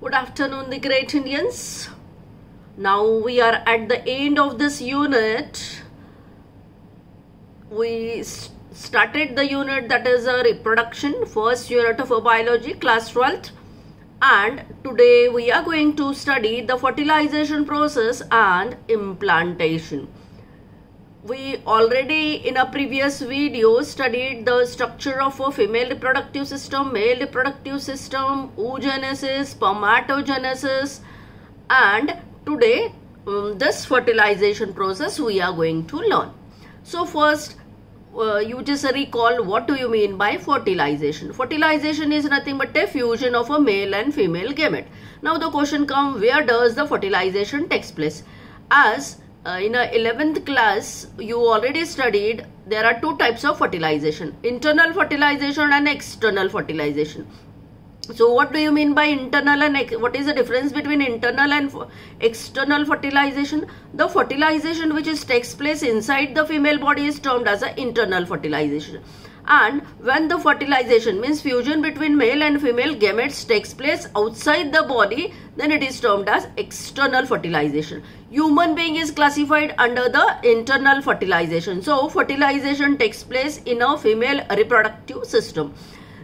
Good afternoon, the great Indians. Now we are at the end of this unit. We started the unit that is a reproduction, first unit of a biology, class 12th. And today we are going to study the fertilization process and implantation. We already in a previous video studied the structure of a female reproductive system, male reproductive system, oogenesis, spermatogenesis and today um, this fertilization process we are going to learn. So first uh, you just recall what do you mean by fertilization. Fertilization is nothing but a fusion of a male and female gamete. Now the question comes where does the fertilization takes place? As uh, in a 11th class you already studied there are two types of fertilization internal fertilization and external fertilization. So what do you mean by internal and what is the difference between internal and external fertilization? The fertilization which is takes place inside the female body is termed as a internal fertilization and when the fertilization means fusion between male and female gametes takes place outside the body then it is termed as external fertilization. Human being is classified under the internal fertilization. So fertilization takes place in a female reproductive system.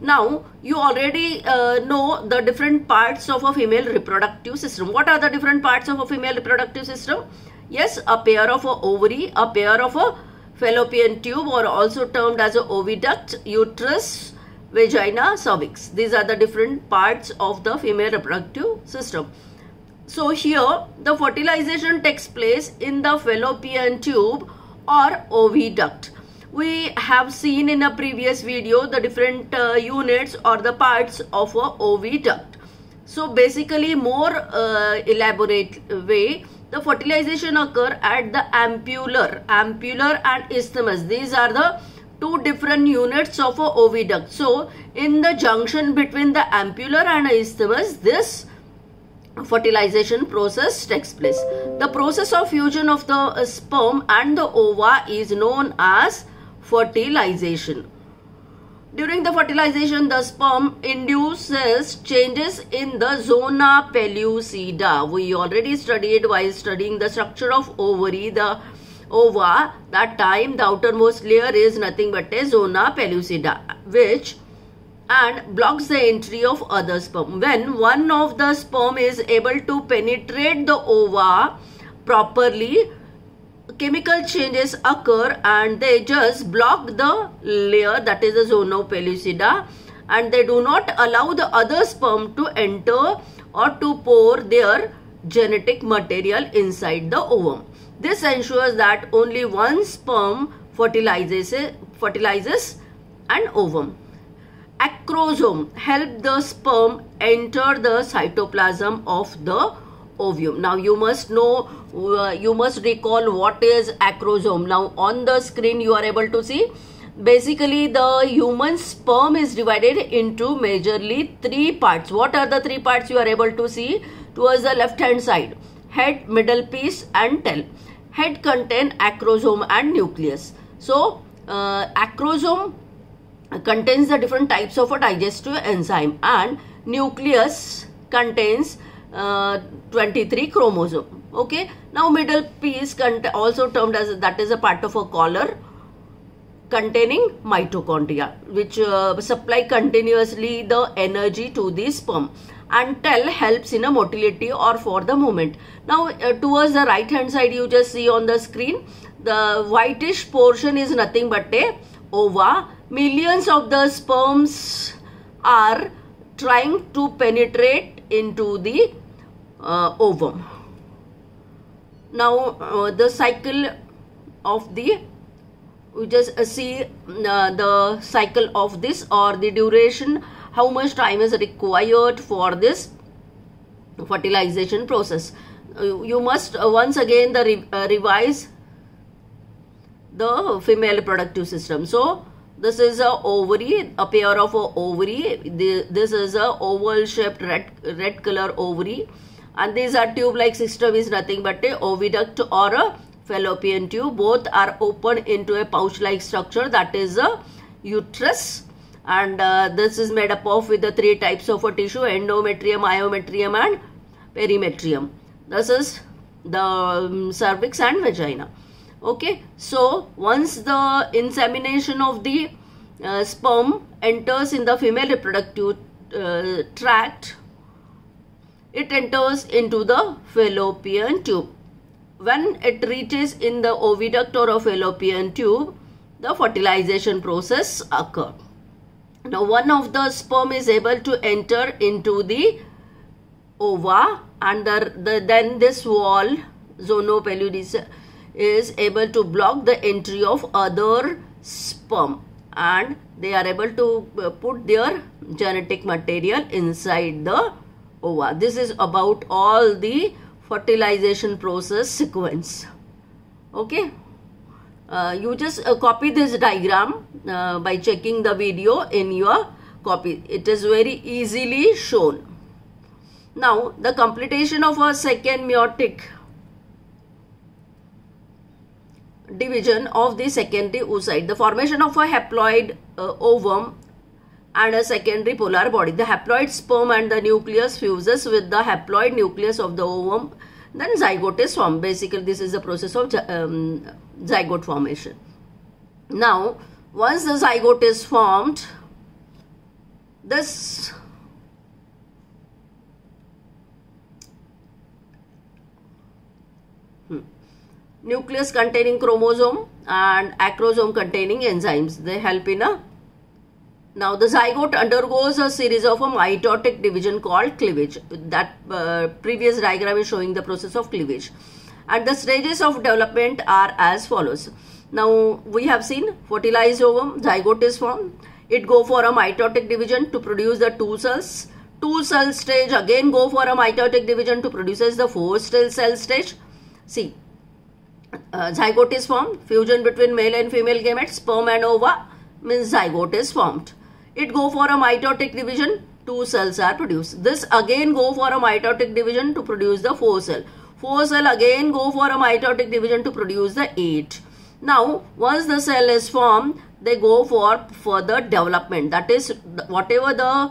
Now you already uh, know the different parts of a female reproductive system. What are the different parts of a female reproductive system? Yes a pair of a ovary a pair of a fallopian tube or also termed as a oviduct uterus vagina cervix. These are the different parts of the female reproductive system. So here the fertilization takes place in the fallopian tube or oviduct. We have seen in a previous video the different uh, units or the parts of a oviduct. So basically more uh, elaborate way the fertilization occur at the ampulla ampulla and isthmus. These are the two different units of a oviduct. So in the junction between the ampulla and isthmus this fertilization process takes place. The process of fusion of the sperm and the ova is known as fertilization during the fertilization, the sperm induces changes in the zona pellucida. We already studied while studying the structure of ovary, the ova. That time, the outermost layer is nothing but a zona pellucida, which and blocks the entry of other sperm. When one of the sperm is able to penetrate the ova properly, chemical changes occur and they just block the layer that is the zona pellucida and they do not allow the other sperm to enter or to pour their genetic material inside the ovum. This ensures that only one sperm fertilizes, fertilizes an ovum. Acrosome help the sperm enter the cytoplasm of the ovum. Now you must know, uh, you must recall what is acrosome. Now on the screen you are able to see basically the human sperm is divided into majorly three parts. What are the three parts you are able to see towards the left hand side? Head, middle piece and tail. Head contain acrosome and nucleus. So uh, acrosome contains the different types of a digestive enzyme and nucleus contains uh, 23 chromosome. Okay? Now middle piece also termed as that is a part of a collar containing mitochondria which uh, supply continuously the energy to the sperm and tail helps in a motility or for the movement now uh, towards the right hand side you just see on the screen the whitish portion is nothing but a ova. Millions of the sperms are trying to penetrate into the uh, ovum. Now uh, the cycle of the we just uh, see the cycle of this or the duration how much time is required for this fertilization process. you must once again the re revise the female reproductive system. So this is a ovary, a pair of a ovary. This is a oval shaped red, red color ovary. And these are tube like system is nothing but a oviduct or a fallopian tube. Both are open into a pouch like structure that is a uterus. and uh, this is made up of with the three types of a tissue endometrium myometrium and perimetrium this is the um, cervix and vagina okay so once the insemination of the uh, sperm enters in the female reproductive uh, tract it enters into the fallopian tube. When it reaches in the oviduct or fallopian tube the fertilization process occur. Now one of the sperm is able to enter into the ova and the, the, then this wall zona pellucida is able to block the entry of other sperm and they are able to uh, put their genetic material inside the ova. This is about all the fertilization process sequence. Okay. Uh, you just uh, copy this diagram uh, by checking the video in your copy. It is very easily shown. Now, the completion of a second meiotic division of the secondary oocyte. The formation of a haploid uh, ovum and a secondary polar body. The haploid sperm and the nucleus fuses with the haploid nucleus of the ovum. Then zygote is formed. Basically, this is the process of um, zygote formation. Now, once the zygote is formed, this nucleus containing chromosome and acrosome containing enzymes. They help in a now the zygote undergoes a series of a mitotic division called cleavage. That uh, previous diagram is showing the process of cleavage. And the stages of development are as follows. Now we have seen fertilized ovum, zygote is formed. It go for a mitotic division to produce the two cells. Two cell stage again go for a mitotic division to produces the four cell stage. See, uh, zygote is formed. Fusion between male and female gametes, sperm and ova means zygote is formed. It go for a mitotic division, two cells are produced. This again go for a mitotic division to produce the four cell. Four cell again go for a mitotic division to produce the eight. Now, once the cell is formed, they go for further development. That is, whatever the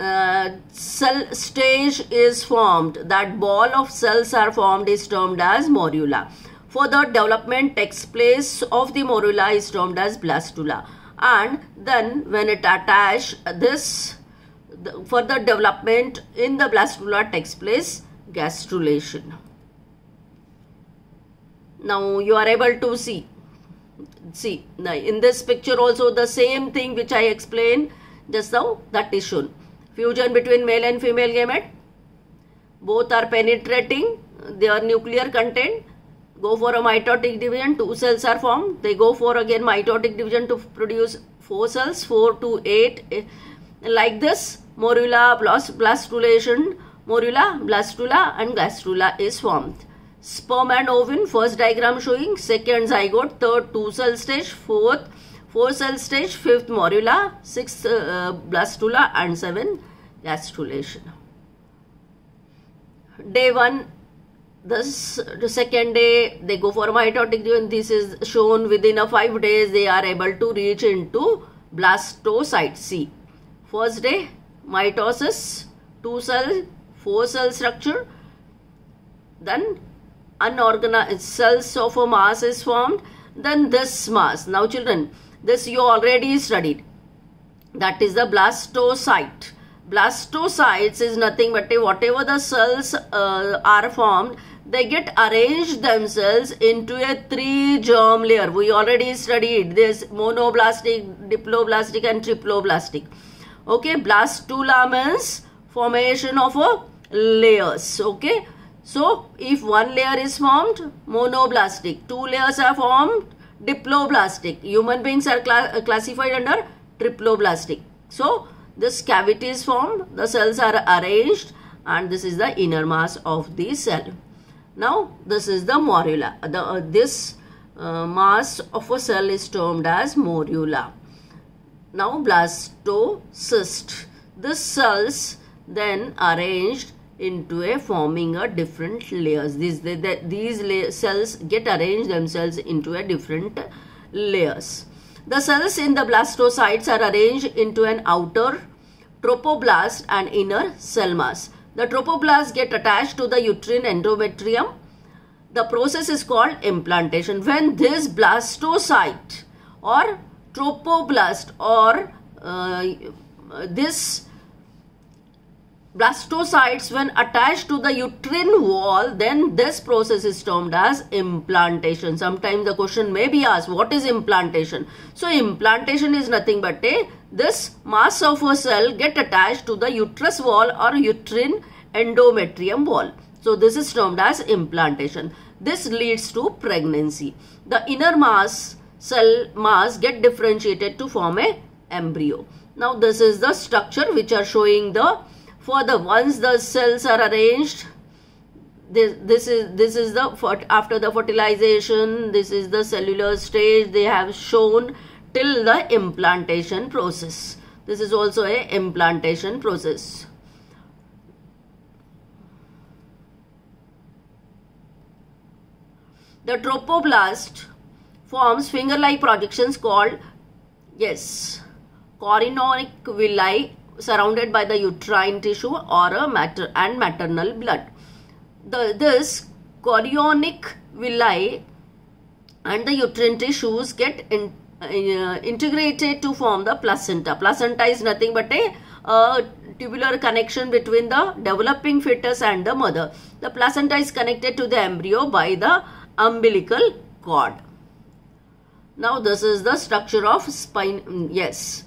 uh, cell stage is formed, that ball of cells are formed is termed as morula. Further development takes place of the morula is termed as blastula. And then when it attach this the further development in the blastula takes place gastrulation. Now you are able to see see in this picture also the same thing which I explained just now that is shown. Fusion between male and female gamete. Both are penetrating their nuclear content go for a mitotic division, two cells are formed. They go for again mitotic division to produce four cells, four to eight. Like this, morula blastulation, morula, blastula and gastrula is formed. Sperm and ovum, first diagram showing, second zygote, third two cell stage, fourth four cell stage, fifth morula, sixth uh, blastula and seven gastrulation. Day 1 this the second day they go for mitotic division this is shown within a five days they are able to reach into blastocyte c. First day mitosis two cell four cell structure then unorganized cells of a mass is formed then this mass. Now children this you already studied. That is the blastocyte blastocytes is nothing but whatever the cells uh, are formed they get arranged themselves into a three germ layer. We already studied this monoblastic, diploblastic and triploblastic. Okay, blastula means formation of a layers. Okay, so if one layer is formed, monoblastic, two layers are formed, diploblastic. Human beings are cla classified under triploblastic. So this cavity is formed, the cells are arranged and this is the inner mass of the cell. Now this is the morula. The, uh, this uh, mass of a cell is termed as morula. Now blastocyst. These cells then arranged into a forming a different layers. These, they, they, these cells get arranged themselves into a different layers. The cells in the blastocytes are arranged into an outer trophoblast and inner cell mass. The trophoblasts get attached to the uterine endometrium. The process is called implantation. When this blastocyte or trophoblast or uh, this blastocytes when attached to the uterine wall then this process is termed as implantation sometimes the question may be asked what is implantation so implantation is nothing but a this mass of a cell get attached to the uterus wall or uterine endometrium wall. So this is termed as implantation. This leads to pregnancy. The inner mass cell mass get differentiated to form a embryo. Now this is the structure which are showing the for the once the cells are arranged this this is this is the after the fertilization this is the cellular stage. They have shown till the implantation process this is also a implantation process the trophoblast forms finger-like projections called yes chorionic villi surrounded by the uterine tissue or a mater and maternal blood. The, this chorionic villi and the uterine tissues get in, integrated to form the placenta. Placenta is nothing but a uh, tubular connection between the developing fetus and the mother. The placenta is connected to the embryo by the umbilical cord. Now this is the structure of spine. Yes.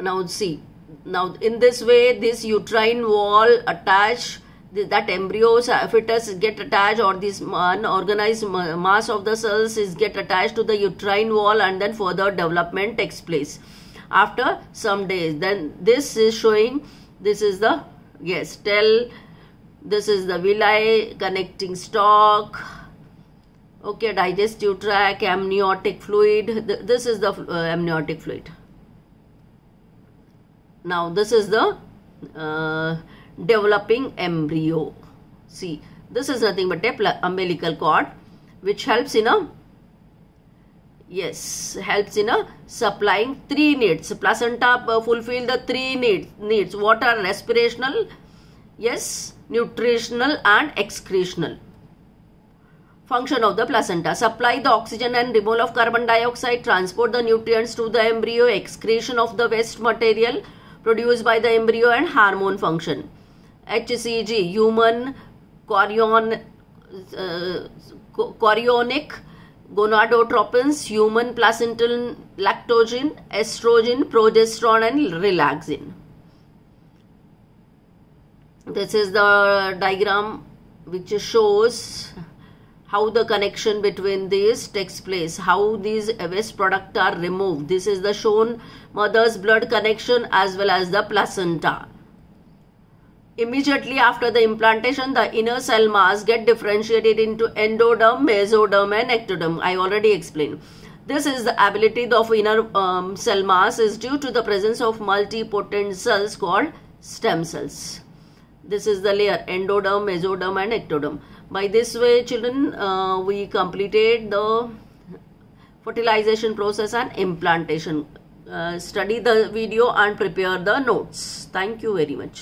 Now see now in this way this uterine wall attach that embryos fetus get attached or this unorganized mass of the cells is get attached to the uterine wall and then further development takes place. After some days then this is showing this is the yes tell this is the villi connecting stalk okay digestive tract amniotic fluid this is the uh, amniotic fluid. Now this is the uh, developing embryo. See this is nothing but a umbilical cord which helps in a yes helps in a supplying three needs. Placenta uh, fulfill the three needs needs. What are respirational yes nutritional and excretional. Function of the placenta. Supply the oxygen and removal of carbon dioxide. Transport the nutrients to the embryo. Excretion of the waste material produced by the embryo and hormone function. HCG, human chorion, uh, chorionic gonadotropins, human placental lactogen, estrogen, progesterone and relaxin. This is the diagram which shows how the connection between these takes place, how these waste products are removed. This is the shown mother's blood connection as well as the placenta. Immediately after the implantation, the inner cell mass get differentiated into endoderm, mesoderm and ectoderm. I already explained. This is the ability of inner um, cell mass is due to the presence of multipotent cells called stem cells. This is the layer endoderm, mesoderm and ectoderm. By this way children uh, we completed the fertilization process and implantation. Uh, study the video and prepare the notes. Thank you very much.